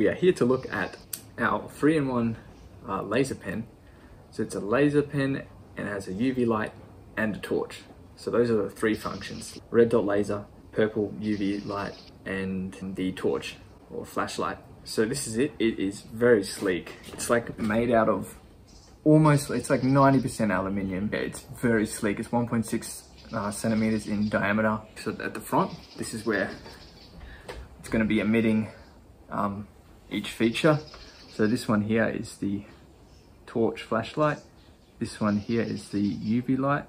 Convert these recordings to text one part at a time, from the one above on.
We are here to look at our 3-in-1 uh, laser pen. So it's a laser pen and has a UV light and a torch. So those are the three functions. Red dot laser, purple UV light, and the torch or flashlight. So this is it. It is very sleek. It's like made out of almost, it's like 90% aluminium. It's very sleek. It's 1.6 uh, centimeters in diameter. So at the front, this is where it's going to be emitting um, each feature. So this one here is the torch flashlight. This one here is the UV light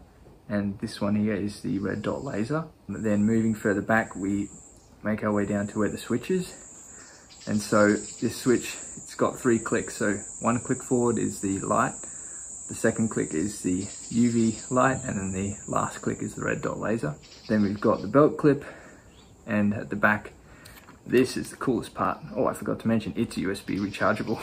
and this one here is the red dot laser. Then moving further back, we make our way down to where the switch is. And so this switch, it's got three clicks. So one click forward is the light, the second click is the UV light, and then the last click is the red dot laser. Then we've got the belt clip, and at the back, this is the coolest part. Oh, I forgot to mention, it's USB rechargeable.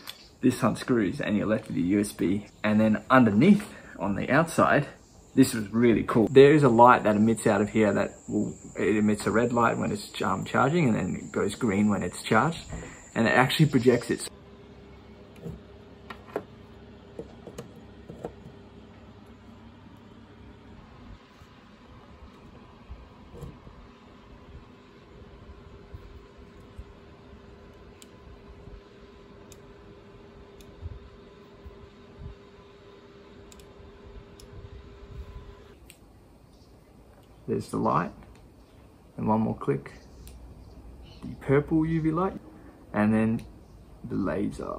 this unscrews and you're left with the USB. And then underneath on the outside, this was really cool. There is a light that emits out of here that will, it emits a red light when it's um, charging and then it goes green when it's charged. And it actually projects it. There's the light. And one more click. The purple UV light. And then the laser.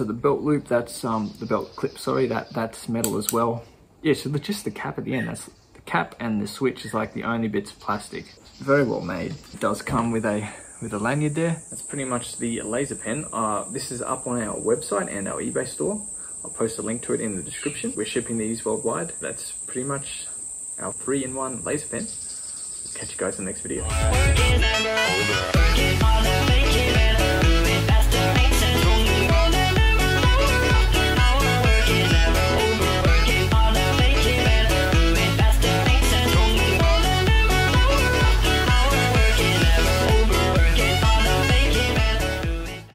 So the belt loop, that's um, the belt clip, sorry, that that's metal as well. Yeah, so just the cap at the end, that's the cap and the switch is like the only bits of plastic. Very well made. It does come with a with a lanyard there. That's pretty much the laser pen. Uh, this is up on our website and our eBay store. I'll post a link to it in the description. We're shipping these worldwide. That's pretty much our three-in-one laser pen. Catch you guys in the next video.